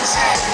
Music.